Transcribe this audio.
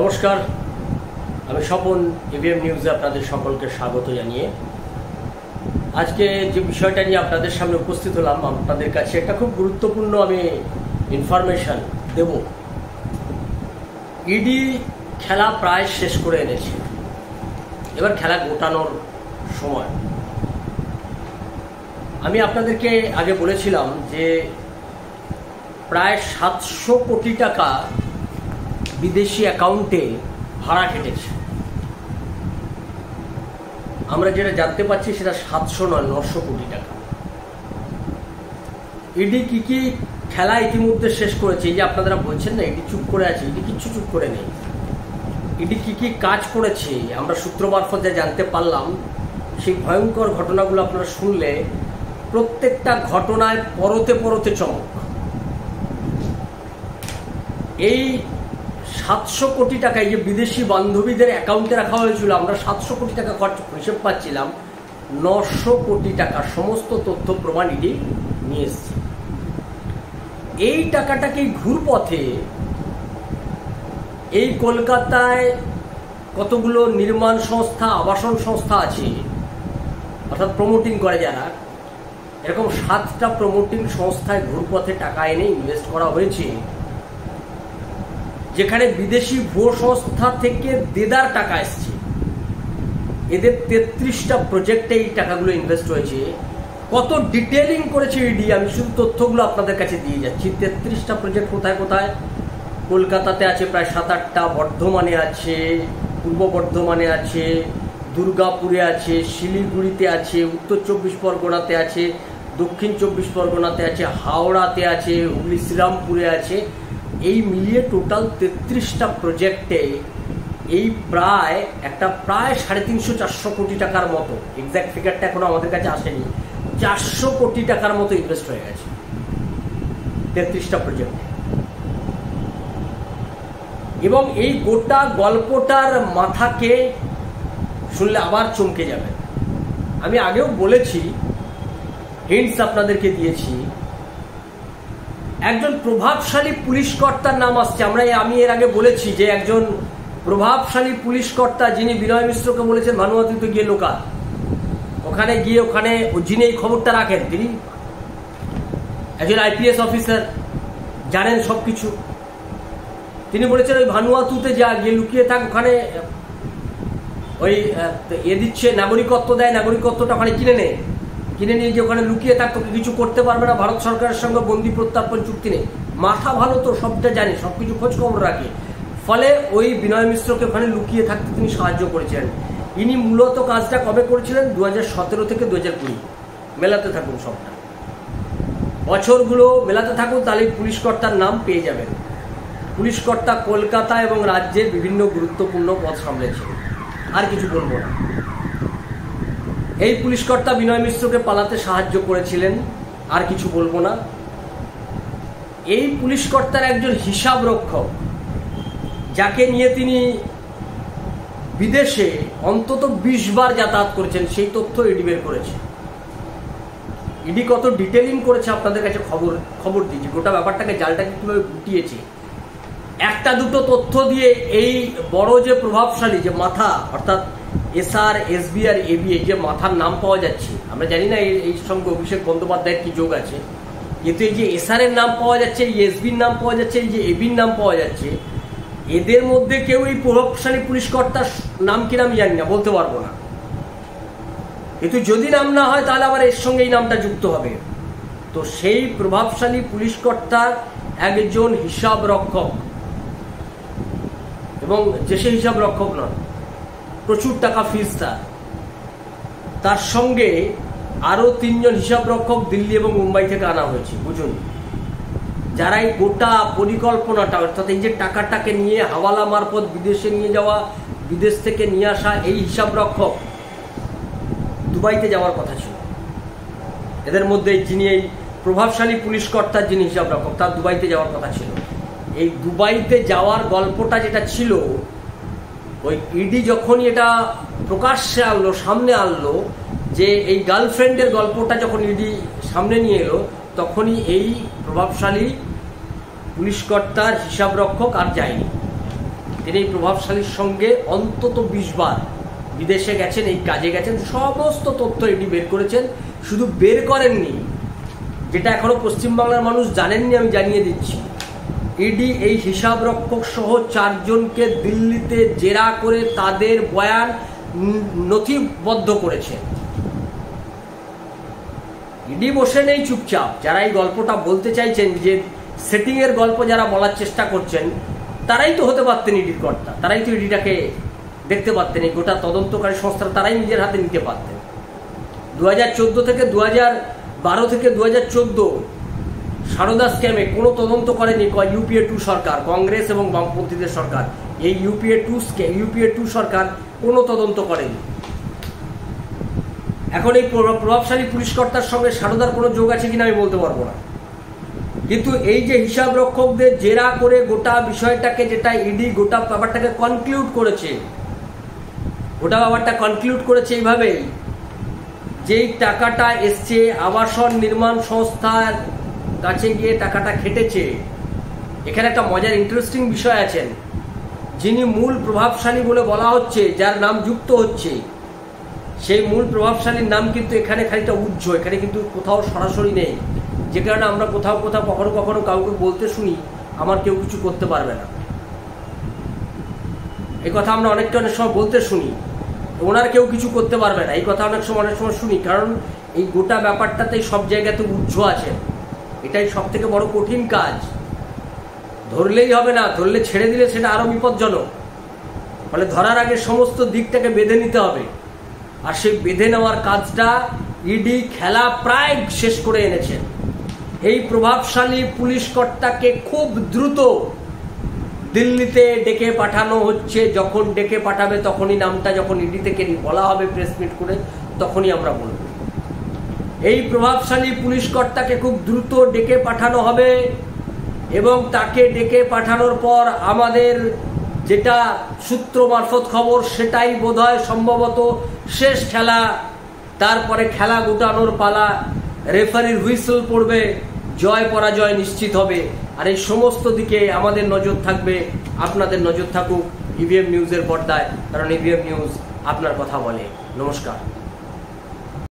নমস্কার। আমি স্বপন ইভিএম নিউজে আপনাদের সকলকে স্বাগত জানিয়ে। আজকে যে বিষয়টা নিয়ে আপনাদের সামনে উপস্থিত হলাম, আপনাদের কাছে একটা খুব গুরুত্বপূর্ণ আমি ইনফরমেশন দেব। ইডি খেলা প্রায় শেষ করে এনেছে। এবার খেলা গোটানোর সময়। আমি আপনাদেরকে আগে বলেছিলাম যে, প্রায় সাতশো কোটি টাকা বিদেশি অ্যাকাউন্টে ভাড়া কেটেছে। আমরা যেটা জানতে পারছি সেটা সাতশো নয়, নশো কোটি টাকা। ইডি কি কি খেলা ইতিমধ্যে শেষ করেছে? এই যে আপনারা বলছেন না ইডি চুপ করে আছে ইডি কিচ্ছু চুপ করে নেই। ইডি কি কি কাজ করেছে? আমরা সূত্র মারফতে জানতে পারলাম। সেই ভয়ঙ্কর ঘটনাগুলো আপনারা শুনলে প্রত্যেকটা ঘটনায় পরতে পরতে চমক। এই সাতশো কোটি টাকা এই যে বিদেশি বান্ধবীদের অ্যাকাউন্টে রাখা হয়েছিল, আমরা সাতশো কোটি টাকা খরচ হিসেব পাচ্ছিলাম, নশো কোটি টাকা সমস্ত তথ্য প্রমাণ ইডি নিয়ে এসছে। এই টাকাটাকে ঘুরপথে এই কলকাতায় কতগুলো নির্মাণ সংস্থা, আবাসন সংস্থা আছে? অর্থাৎ প্রমোটিং করে যারা, এরকম সাতটা প্রমোটিং সংস্থায় ঘুরপথে টাকা এনে ইনভেস্ট করা হয়েছে। যেখানে বিদেশি ভুয়ো সংস্থা থেকে দেদার টাকা এসছে। এদের তেত্রিশটা প্রজেক্টে এই টাকাগুলো ইনভেস্ট হয়েছে। কত ডিটেলিং করেছে ইডি আমি শুধু তথ্যগুলো আপনাদের কাছে দিয়ে যাচ্ছি। তেত্রিশটা প্রজেক্ট কোথায় কোথায়? কলকাতাতে আছে প্রায় সাত আটটা বর্ধমানে আছে, পূর্ব বর্ধমানে আছে, দুর্গাপুরে আছে, শিলিগুড়িতে আছে, উত্তর চব্বিশ পরগনাতে আছে, দক্ষিণ চব্বিশ পরগনাতে আছে, হাওড়াতে আছে হুগলি শ্রীরামপুরে আছে। এই মিলিয়ে টোটাল তেত্রিশটা প্রজেক্টে এই প্রায়, একটা প্রায় সাড়ে তিনশো চারশো কোটি টাকার মতো এক্স্যাক্ট ফিগারটা এখনও আমাদের কাছে আসেনি, চারশো কোটি টাকার মতো ইনভেস্ট হয়ে গেছে। তেত্রিশটা প্রজেক্টে এবং এই গোটা গল্পটার মাথাকে শুনলে আবার চমকে যাবে। আমি আগেও বলেছি হিন্টস আপনাদেরকে দিয়েছি একজন প্রভাবশালী পুলিশ কর্তার নাম আসছে। আমরা আমি এর আগে বলেছি যে একজন প্রভাবশালী পুলিশ কর্তা যিনি বিনয় মিশ্রকে বলেছেন ভানুয়াতিতে গিয়ে লোকা ওখানে গিয়ে ওখানে যিনি এই খবরটা রাখেন, তিনি একজন আইপিএস অফিসার, জানেন সব কিছু তিনি বলেছেন, ওই ভানুয়াতুতে যা, গিয়ে লুকিয়ে থাক ওখানে। ওই এ দিচ্ছে, নাগরিকত্ব দেয়, নাগরিকত্বটা ওখানে কিনে নেয় কিনে নিয়ে যে ওখানে লুকিয়ে থাকতো কিছু করতে পারবে না, ভারত সরকারের সঙ্গে বন্দি প্রত্যার্পণ চুক্তি নেই। মাথা ভালো তো, সবটা জানে, সবকিছু খোঁজ খবর রাখে। ফলে ওই বিনয় মিশ্রকে ওখানে লুকিয়ে থাকতে তিনি সাহায্য করেছিলেন। ইনি মূলত কাজটা কবে করেছিলেন? দু হাজার সতেরো থেকে দু হাজার কুড়ি। মেলাতে থাকুন সবটা। বছরগুলো মেলাতে থাকুন তাহলে পুলিশ কর্তার নাম পেয়ে যাবেন। পুলিশ কর্তা কলকাতা এবং রাজ্যের বিভিন্ন গুরুত্বপূর্ণ পদ সামলেছেন। আর কিছু বলব না। এই পুলিশ কর্তা বিনয় মিশ্রকে পালাতে সাহায্য করেছিলেন, আর কিছু বলব না। এই পুলিশ কর্তার একজন হিসাব রক্ষক যাকে নিয়ে তিনি বিদেশে অন্তত বিশ বার যাতায়াত করেছেন, সেই তথ্য ইডি বের করেছে। ইডি কত ডিটেলিং করেছে আপনাদের কাছে খবর খবর দিয়েছে। গোটা ব্যাপারটাকে জালটাকে কীভাবে গুটিয়েছে? একটা দুটো তথ্য দিয়ে এই বড় যে প্রভাবশালী যে মাথা, অর্থাৎ এসআর এবি এই যে মাথার নাম পাওয়া যাচ্ছে, আমরা জানি না এই সঙ্গে অভিষেক বন্দ্যোপাধ্যায়ের কি যোগ আছে, কিন্তু এই যে এসআর এর নাম পাওয়া যাচ্ছে, এই এসবির নাম পাওয়া যাচ্ছে, এই যে এবির নাম পাওয়া যাচ্ছে, এদের মধ্যে কেউ এই প্রভাবশালী পুলিশ কর্তার নাম কিনা আমি জানি না, বলতে পারব না। কিন্তু যদি নাম না হয়, তাহলে আবার এর সঙ্গে এই নামটা যুক্ত হবে। তো সেই প্রভাবশালী পুলিশ কর্তার একজন হিসাব রক্ষক এবং যে সে হিসাব রক্ষক নন, প্রচুর টাকা ফিস তার। তার সঙ্গে আরও তিনজন হিসাব রক্ষক দিল্লি এবং মুম্বাই থেকে আনা হয়েছে, বুঝুন। যারা এই গোটা পরিকল্পনাটা, অর্থাৎ এই যে টাকাটাকে নিয়ে হাওয়ালা মারফত বিদেশে নিয়ে যাওয়া, বিদেশ থেকে নিয়ে আসা এই হিসাব রক্ষক দুবাইতে যাওয়ার কথা ছিল। এদের মধ্যে যিনি এই প্রভাবশালী পুলিশ কর্তার যিনি হিসাব রক্ষক, তার দুবাইতে যাওয়ার কথা ছিল। এই দুবাইতে যাওয়ার গল্পটা যেটা ছিল, ওই ইডি যখনই এটা প্রকাশ্যে আনলো, সামনে আনলো, যে এই গার্লফ্রেন্ডের গল্পটা যখন ইডি সামনে নিয়ে এলো, তখনই এই প্রভাবশালী পুলিশ কর্তার হিসাব রক্ষক আর যায়নি। তিনি এই প্রভাবশালীর সঙ্গে অন্তত বিশ বার বিদেশে গেছেন, এই কাজে গেছেন, সমস্ত তথ্য এটি বের করেছেন, শুধু বের করেননি, যেটা এখনও পশ্চিমবাংলার মানুষ জানেননি, আমি জানিয়ে দিচ্ছি। ইডি এই হিসাব রক্ষক সহ চারজনকে দিল্লিতে জেরা করে তাদের বয়ান নথিবদ্ধ করেছে। ইডি বসে নেই চুপচাপ। যারা এই গল্পটা বলতে চাইছেন যে সেটিং এর গল্প যারা বলার চেষ্টা করছেন, তারাই তো হতে পারতেন ইডির কর্তা। তারাই তো ইডিটাকে দেখতে পারতেন, এই গোটা তদন্তকারী সংস্থা তারাই নিজের হাতে নিতে পারতেন। দু হাজার চোদ্দ থেকে দু বারো থেকে দু হাজার চোদ্দ সারদা স্ক্যামে কোনো তদন্ত করেনি ইউপিএ টু সরকার, কংগ্রেস এবং বামপন্থীদের সরকার। এই UPA two scam UPA two সরকার কোনো তদন্ত করেনি। এখন এই প্রভাবশালী পুলিশকর্তার সঙ্গে সারদার কোনো যোগ আছে কিনা আমি বলতে পারব না। কিন্তু এই যে হিসাব রক্ষকদের জেরা করে গোটা বিষয়টাকে যেটা ইডি গোটা ব্যাপারটাকে কনক্লুড করেছে, গোটা ব্যাপারটা কনক্লুড করেছে এইভাবেই, যেই টাকাটা এসছে আবাসন নির্মাণ সংস্থার কাছে গিয়ে টাকাটা খেটেছে। এখানে একটা মজার ইন্টারেস্টিং বিষয় আছেন যিনি মূল প্রভাবশালী বলে বলা হচ্ছে, যার নাম যুক্ত হচ্ছে। সেই মূল প্রভাবশালীর নাম কিন্তু এখানে খানিকটা উজ্জ্ব, এখানে কিন্তু কোথাও সরাসরি নেই। যে কারণে আমরা কোথাও কোথাও কখনো কখনো কাউকে বলতে শুনি, আমার কেউ কিছু করতে পারবে না। এই কথা আমরা অনেকটা অনেক সময় বলতে শুনি। ওনার কেউ কিছু করতে পারবে না। এই কথা অনেক সময় অনেক সময় শুনি, কারণ এই গোটা ব্যাপারটাতেই সব জায়গাতে উজ্জ্ব আছে। এটাই সব থেকে বড় কঠিন কাজ। ধরলেই হবে না, ধরলে ছেড়ে দিলে সেটা আরও বিপজ্জনক। ফলে ধরার আগে সমস্ত দিকটাকে বেঁধে নিতে হবে। আর সেই বেঁধে নেওয়ার কাজটা ইডি, খেলা প্রায় শেষ করে এনেছেন এই প্রভাবশালী পুলিশ কর্তাকে খুব দ্রুত দিল্লিতে ডেকে পাঠানো হচ্ছে। যখন ডেকে পাঠাবে তখনই নামটা যখন ইডি থেকে বলা হবে, প্রেস মিট করে, তখনই আমরা বলব। এই প্রভাবশালী পুলিশ কর্তাকে খুব দ্রুত ডেকে পাঠানো হবে এবং তাকে ডেকে পাঠানোর পর আমাদের যেটা সূত্র মারফত খবর, সেটাই বোধ সম্ভবত শেষ খেলা। তারপরে খেলা গুটানোর পালা, রেফারির হুইসেল পড়বে, জয় পরাজয় নিশ্চিত হবে। আর এই সমস্ত দিকে আমাদের নজর থাকবে, আপনাদের নজর থাকুক ইভিএম নিউজের পর্দায়, কারণ ইভিএম নিউজ আপনার কথা বলে। নমস্কার।